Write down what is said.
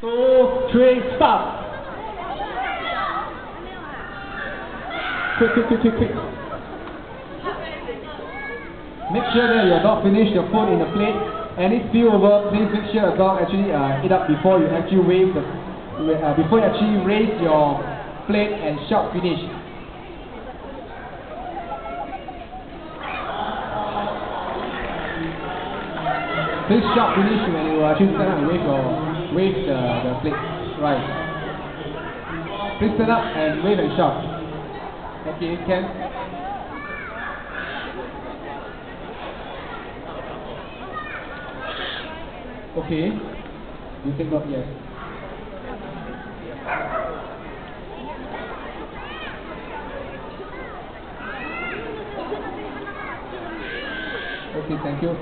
two, three, stop. Quick, quick, quick, quick. Make sure that your dog finish your food in the plate. Any spillover, please make sure your dog actually uh, eat up before you actually wave the, uh, before you actually raise your plate and shout finish. Please shout finish when you actually stand up and wave your wave the, the plate. Right. Please stand up and wave and shout. Okay, can. Okay. You take note, yes. Okay, thank you.